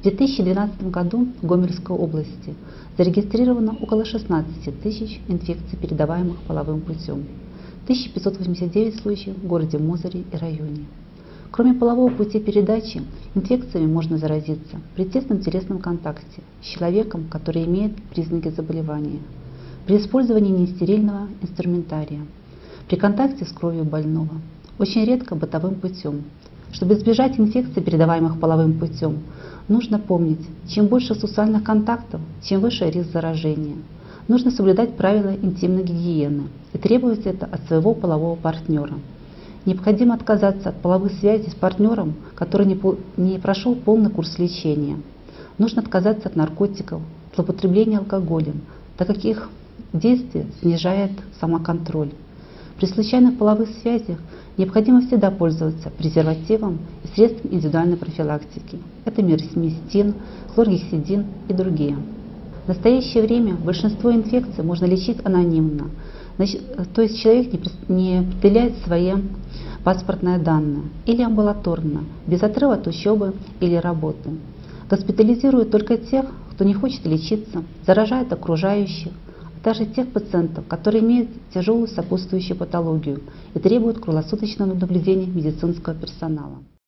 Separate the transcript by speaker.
Speaker 1: В 2012 году в Гомельской области зарегистрировано около 16 тысяч инфекций, передаваемых половым путем. 1589 случаев в городе Мозыре и районе. Кроме полового пути передачи, инфекциями можно заразиться при тесном телесном контакте с человеком, который имеет признаки заболевания, при использовании нестерильного инструментария, при контакте с кровью больного, очень редко бытовым путем. Чтобы избежать инфекций, передаваемых половым путем, нужно помнить, чем больше сексуальных контактов, тем выше риск заражения. Нужно соблюдать правила интимной гигиены и требовать это от своего полового партнера. Необходимо отказаться от половых связей с партнером, который не прошел полный курс лечения. Нужно отказаться от наркотиков, злоупотребления алкоголем, так как их действие снижает самоконтроль. При случайных половых связях необходимо всегда пользоваться презервативом и средством индивидуальной профилактики. Это мирисмистин, хлоргексидин и другие. В настоящее время большинство инфекций можно лечить анонимно, Значит, то есть человек не определяет свои паспортные данные или амбулаторно, без отрыва от учебы или работы. Госпитализируют только тех, кто не хочет лечиться, заражает окружающих, также тех пациентов, которые имеют тяжелую сопутствующую патологию и требуют круглосуточного наблюдения медицинского персонала.